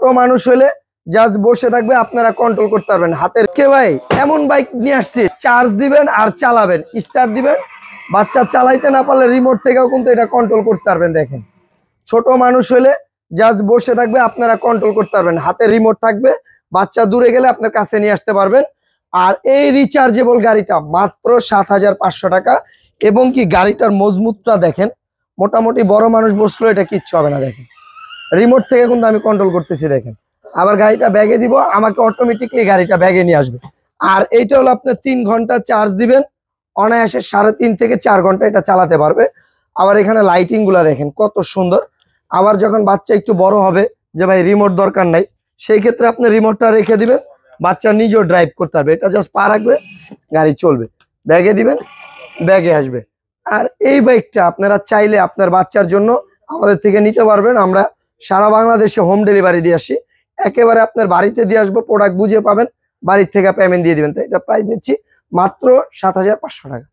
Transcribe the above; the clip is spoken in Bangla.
ছোট মানুষ হলে জাস্ট বসে থাকবে, আপনারা কন্ট্রোল করতে পারবেন। হাতের কে ভাই, এমন বাইক নিয়ে আসছে চার্জ দিবেন আর চালাবেন স্টার্ট দিবেন। বাচ্চা চালাইতে না পারলে রিমোট থেকেও কিন্তু এটা কন্ট্রোল করতে পারবেন, দেখেন। ছোট মানুষ হলে জাস্ট বসে থাকবে, আপনারা কন্ট্রোল করতে পারবেন। হাতে রিমোট থাকবে, বাচ্চা দূরে গেলে আপনার কাছে নিয়ে আসতে পারবেন। আর এই রিচার্জেবল গাড়িটা মাত্র সাত হাজার পাঁচশো টাকা, এবং কি গাড়িটার মজবুতটা দেখেন, মোটামুটি বড় মানুষ বসল এটা কিচ্ছু হবে না, দেখেন। রিমোট থেকে কিন্তু আমি কন্ট্রোল করতেছি, দেখেন। আবার গাড়িটা ব্যাগে দিব, আমাকে অটোমেটিকলি গাড়িটা ব্যাগে নিয়ে আসবে। আর এইটা হলো আপনার তিন ঘণ্টা চার্জ দিবেন, অনায়াসে সাড়ে তিন থেকে চার ঘণ্টা এটা চালাতে পারবে। আবার এখানে লাইটিংগুলা দেখেন, কত সুন্দর। আবার যখন বাচ্চা একটু বড় হবে, যে ভাই রিমোট দরকার নাই, সেই ক্ষেত্রে আপনি রিমোটটা রেখে দিবেন। বাচ্চা নিজেও ড্রাইভ করতে পারবে। এটা জাস্ট পা রাখবে, গাড়ি চলবে। ব্যাগে দিবেন ব্যাগে আসবে। আর এই বাইকটা আপনারা চাইলে আপনার বাচ্চার জন্য আমাদের থেকে নিতে পারবেন। আমরা সারা বাংলাদেশে হোম ডেলিভারি দিয়ে আসি। একেবারে আপনার বাড়িতে দিয়ে আসব প্রোডাক্ট বুঝিয়ে পাবেন, বাড়ির থেকে পেমেন্ট দিয়ে দিবেন। তাই এটা প্রাইস নিচ্ছি মাত্র সাত হাজার পাঁচশো টাকা।